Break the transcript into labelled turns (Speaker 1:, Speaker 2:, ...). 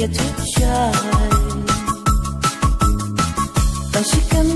Speaker 1: Ya tu shine Basikan